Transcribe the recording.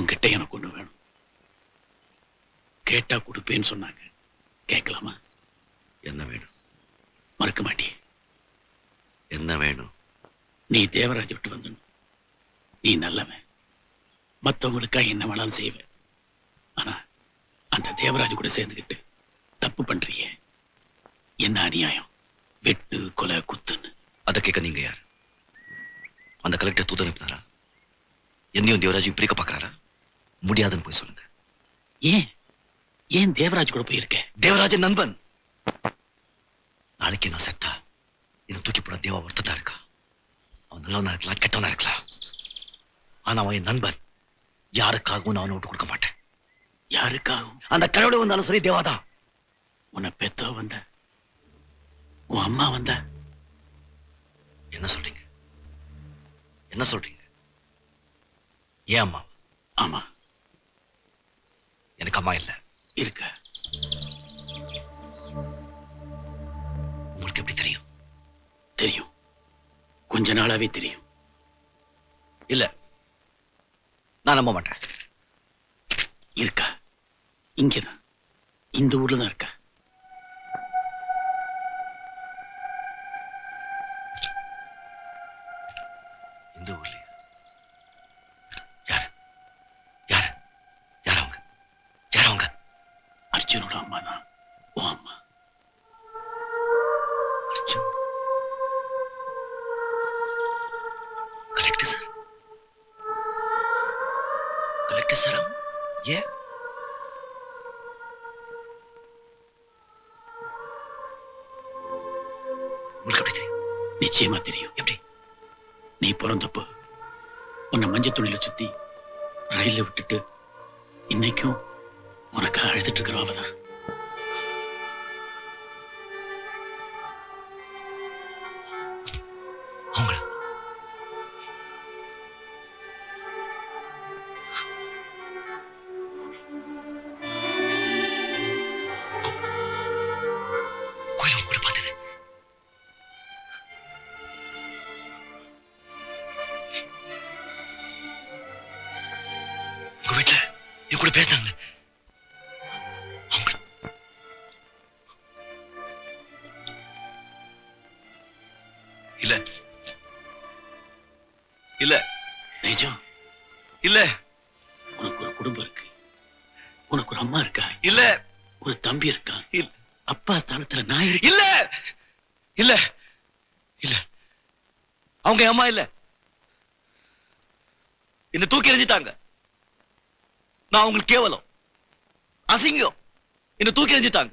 உன்கிட்ட எனக்கு ஒண்ணு வேணும். கேட்டா கொடுப்பேன்னு சொன்னாங்க. கேட்கலாமா? என்ன வேணும்? மறுக்க மாட்டியே. என்ன வேணும்? நீ தேவராஜ் விட்டு வந்துடணும் நீ நல்லவன். மத்தவங்களுக்கா என்ன வேணாலும் செய்வேன் ஆனா அந்த தேவராஜ் கூட சேர்ந்துக்கிட்டு தப்பு பண்றியே. என்ன அநியாயம்? வெட்டு கொலை குத்துன்னு. அதை கேட்க நீங்க யார்? அந்த கலெக்டர் தூது அனுப்பினாரா என்னையும் தேவராஜையும் பிரிக்க பார்க்கறாரா முடியாதுன்னு போய் சொல்லுங்க. ஏன்? ஏன் தேவராஜ் கூட போயிருக்க? தேவராஜன் நண்பன். நாளைக்கு நான் செத்தா என்னை தூக்கி போட தேவா ஒருத்தன் தான் இருக்கா? அவன் நல்லவனா இருக்கலாம் கெட்டவனா இருக்கலாம். ஆனா அவன் என் நண்பன். யாருக்காகவும் நான் விட்டு கொடுக்க மாட்டேன். யாருக்காகவும்? அந்த கடவுளை வந்தாலும் சரி தேவாதான். உன்னை பெத்தோ வந்த உன் அம்மா வந்தா. என்ன சொல்றீங்க? என்ன சொல்றீங்க? ஏன் அம்மா? ஆமா. எனக்கு அம்மா இல்ல. இருக்க. உங்களுக்கு எப்படி தெரியும்? தெரியும். கொஞ்ச நாளாவே தெரியும். இல்ல. நான் நம்ப மாட்டேன். இருக்கா. இங்கதான். இந்த ஊர்ல தான் இருக்கா. இந்த ஊர்லயே? அர்ஜுனோட அம்மா தான். உன் அம்மா. Arjun. Collector sir. Collector sir? ஏன் உங்களுக்கு எப்படி தெரியும்? நிச்சயமா தெரியும். எப்படி? நீ பிறந்தப்ப உன்னை மஞ்சள் துணியில சுத்தி ரயில விட்டுட்டு இன்னைக்கும் உனக்கு அழுதுட்டு இருக்கிறோம் அவதான் கூட உங்க என் கூட பேசினாங்க இல்ல. இல்ல. நிஜம்? இல்ல. உனக்கு ஒரு குடும்பம் இருக்கு. உனக்கு ஒரு அம்மா இருக்கா? இல்ல. ஒரு தம்பி இருக்கான் இல்ல. அப்பா ஸ்தானத்துல நான் இல்ல. இல்ல. இல்ல. அவங்க அம்மா இல்ல. என்ன தூக்கி எறிஞ்சிட்டாங்க. நான் அவங்களுக்கு கேவலம். அசிங்கம். என்ன தூக்கி எறிஞ்சிட்டாங்க.